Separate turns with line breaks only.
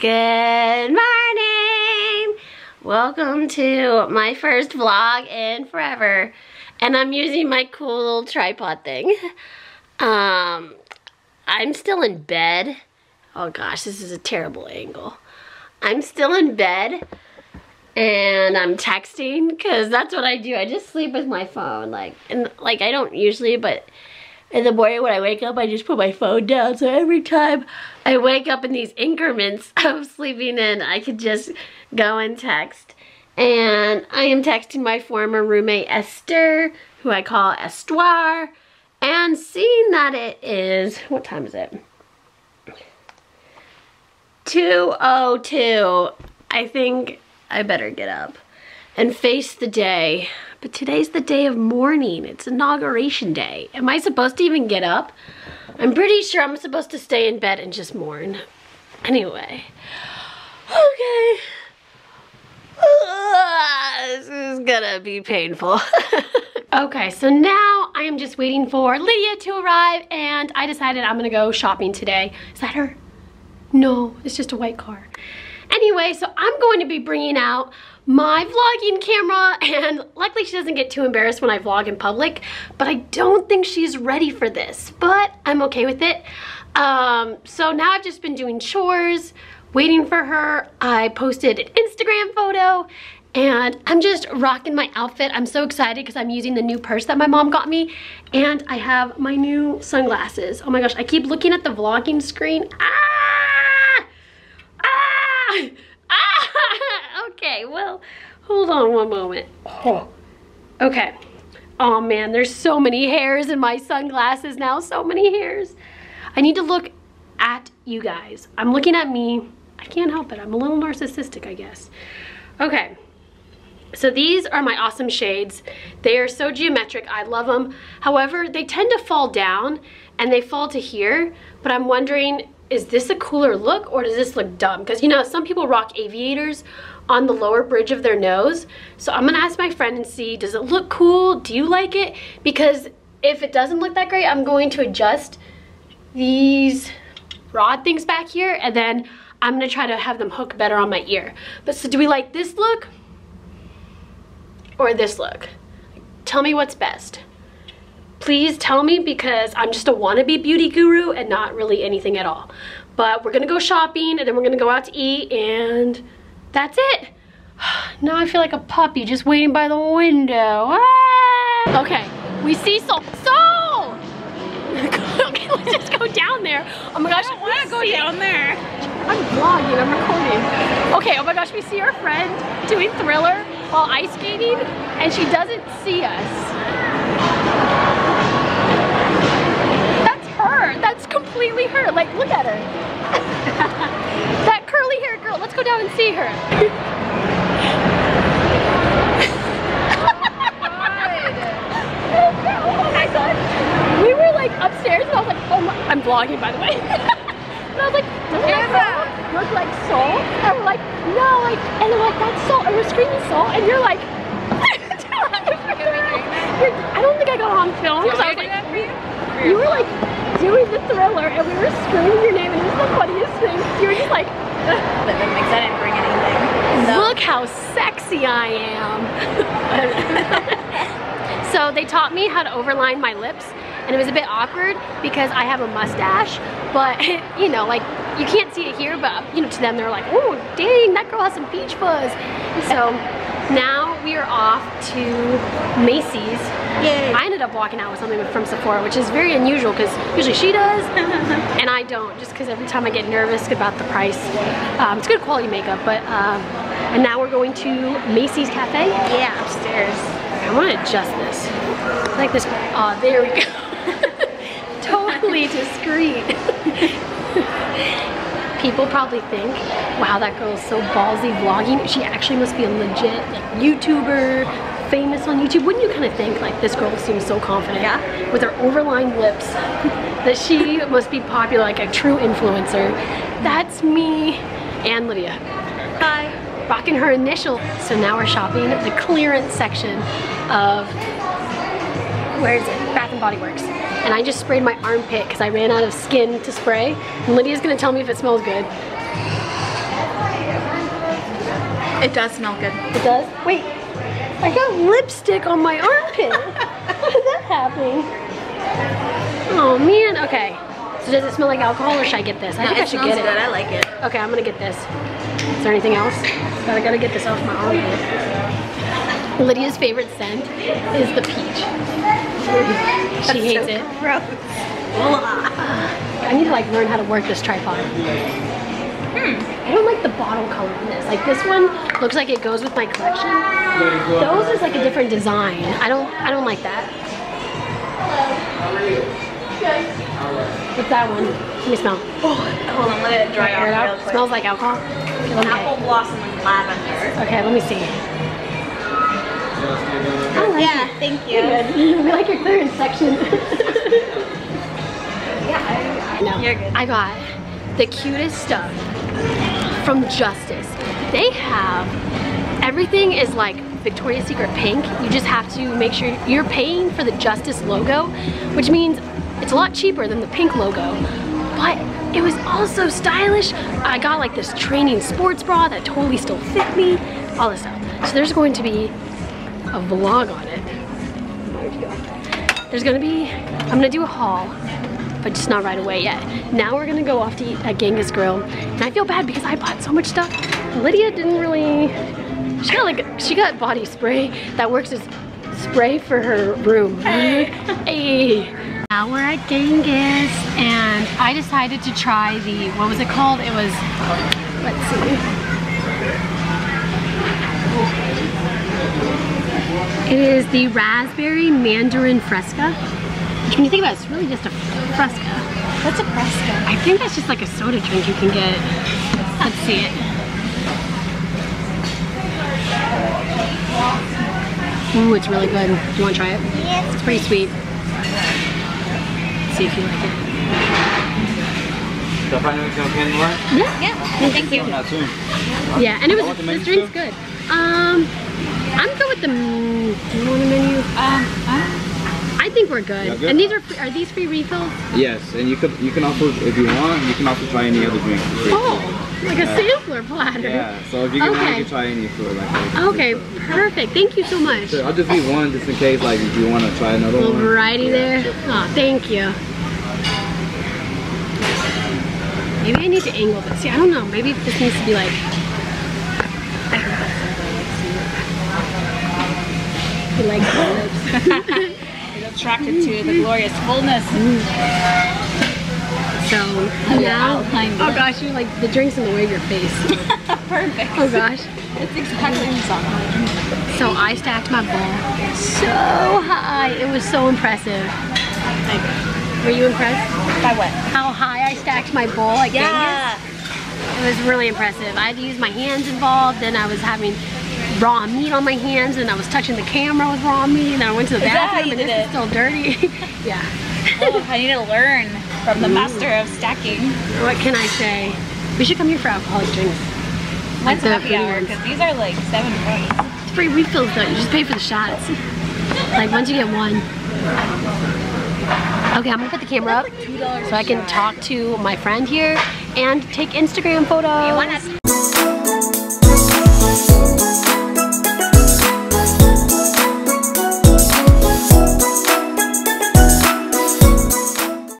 Good morning! Welcome to my first vlog in forever. And I'm using my cool little tripod thing. Um, I'm still in bed. Oh gosh, this is a terrible angle. I'm still in bed and I'm texting because that's what I do. I just sleep with my phone. Like, and like I don't usually, but in the morning when I wake up, I just put my phone down. So every time I wake up in these increments of sleeping in, I could just go and text. And I am texting my former roommate Esther, who I call Estoire, and seeing that it is, what time is it? 2.02, I think I better get up and face the day. But today's the day of mourning. It's inauguration day. Am I supposed to even get up? I'm pretty sure I'm supposed to stay in bed and just mourn. Anyway. Okay. This is gonna be painful. okay, so now I am just waiting for Lydia to arrive and I decided I'm gonna go shopping today. Is that her? No, it's just a white car. Anyway, so I'm going to be bringing out my vlogging camera and luckily she doesn't get too embarrassed when I vlog in public but I don't think she's ready for this but I'm okay with it. Um, so now I've just been doing chores waiting for her. I posted an Instagram photo and I'm just rocking my outfit. I'm so excited because I'm using the new purse that my mom got me and I have my new sunglasses. Oh my gosh I keep looking at the vlogging screen. Ah! Ah okay, well, hold on one moment. Oh. Okay. Oh man, there's so many hairs in my sunglasses now, so many hairs. I need to look at you guys. I'm looking at me. I can't help it. I'm a little narcissistic, I guess. Okay. So these are my awesome shades. They are so geometric. I love them. However, they tend to fall down and they fall to here, but I'm wondering is this a cooler look or does this look dumb? Because you know, some people rock aviators on the lower bridge of their nose. So I'm gonna ask my friend and see, does it look cool? Do you like it? Because if it doesn't look that great, I'm going to adjust these rod things back here and then I'm gonna try to have them hook better on my ear. But so do we like this look or this look? Tell me what's best please tell me because I'm just a wannabe beauty guru and not really anything at all. But we're gonna go shopping and then we're gonna go out to eat and that's it. Now I feel like a puppy just waiting by the window. Ah! Okay, we see Soul. Soul! okay, let's just go down there. Oh my gosh,
I don't to go down there.
I'm vlogging, I'm recording. Okay, oh my gosh, we see our friend doing Thriller while ice skating and she doesn't see us her. That's completely her. Like, look at her. that curly haired girl. Let's go down and see her. oh my god. We were like upstairs and I was like, oh my, I'm vlogging by the way. and I was like, doesn't that look like Soul? And we're like, no, like, and they're like, that's Soul. And we're screaming Soul and you're like, I don't think I got on film because I was like, you were like doing the thriller and we were screaming your name and it was the funniest thing. You were just like,
that doesn't. I didn't bring anything.
So. Look how sexy I am. so they taught me how to overline my lips and it was a bit awkward because I have a mustache, but you know, like you can't see it here, but you know, to them they're like, oh, dang, that girl has some peach fuzz. So now we are off to Macy's. Yay. I ended up walking out with something from Sephora, which is very unusual because usually she does and I don't, just because every time I get nervous about the price. Um, it's good quality makeup, but, um, and now we're going to Macy's Cafe.
Yeah, upstairs.
I want to adjust this. I Like this, oh, there we go. totally discreet people probably think, wow, that girl is so ballsy vlogging. She actually must be a legit like YouTuber, famous on YouTube. Wouldn't you kind of think like this girl seems so confident
yeah.
with her overlined lips that she must be popular, like a true influencer. That's me and Lydia.
Hi.
Rocking her initial. So now we're shopping the clearance section of, where is it? Bath and Body Works and I just sprayed my armpit because I ran out of skin to spray. And Lydia's gonna tell me if it smells good.
It does smell good.
It does? Wait, I got lipstick on my armpit. How did that happen? Oh man, okay. So does it smell like alcohol or should I get this? I
No,
think I should get
good.
it.
I like it.
Okay, I'm gonna get this. Is there anything else? But I gotta get this off my armpit. Lydia's favorite scent is the peach. She hates it.
Gross.
I need to like learn how to work this tripod. Hmm, I don't like the bottle color in this. Like this one looks like it goes with my collection. Those is like a different design. I don't I don't like that. What's that one? Let me smell.
Oh, Hold on, let it dry
Air it
off real
out. Smells like alcohol. Okay, let me-
Apple blossom and lavender.
Okay, let me see. I like
Yeah,
it.
thank you.
We like your clearance section. Yeah, I no,
You're good.
I got the cutest stuff from Justice. They have everything is like Victoria's Secret pink. You just have to make sure you're paying for the Justice logo, which means it's a lot cheaper than the pink logo. But it was also stylish. I got like this training sports bra that totally still fit me, all this stuff. So there's going to be a vlog on it. There's gonna be, I'm gonna do a haul, but just not right away yet. Now we're gonna go off to eat at Genghis Grill, and I feel bad because I bought so much stuff. Lydia didn't really, she got like, she got body spray that works as spray for her room. hey. Now we're at Genghis, and I decided to try the, what was it called? It was, let's see. It is the raspberry mandarin fresca. Which when you think about it, it's really just a fresca.
What's a Fresca?
I think that's just like a soda drink you can get. Let's see it. Ooh, it's really good. Do you want to try it?
Yes.
It's pretty sweet. see if you like it.
Stop by doing some candy bar?
Yeah.
Yeah, thank you.
Not soon.
Yeah, and it was,
the
this drink's good. Um, I'm good with the, do you want a menu?
Um, uh,
I think we're good.
Good.
And these are, free, are these free refills?
Yes, and you could you can also if you want you can also try any other drink.
Oh, like a sampler platter.
Yeah. So if you can,
Okay.
you can try any food like that.
Okay, perfect. Thank you so much.
Sure, I'll just leave one just in case like if you want to try another
little
one.
variety
Yeah,
there.
sure.
Oh, thank you. Maybe I need to angle this. Yeah, I don't know. Maybe this needs to be like. He likes the lips.
Attracted to the glorious fullness.
So now, oh gosh, you like the drinks in the way of your face.
Perfect.
Oh gosh.
It's exactly something.
So I stacked my bowl so high. It was so impressive. Were you impressed?
By what?
How high I stacked my bowl? Like,
Yeah.
It was really impressive. I had to use my hands involved, then I was having raw meat on my hands, and I was touching the camera with raw meat, and I went to the
Is that how
bathroom, and this
it?
is still dirty. yeah.
Oh, I need to learn from the master of stacking.
What can I say? We should come here for alcoholic drinks.
When's
the
happy hour? Because these are like seven bucks.
It's free refills though, you just pay for the shots. Like once you get one. Okay, I'm gonna put the camera up so I can talk to my friend here and take Instagram photos.
You want us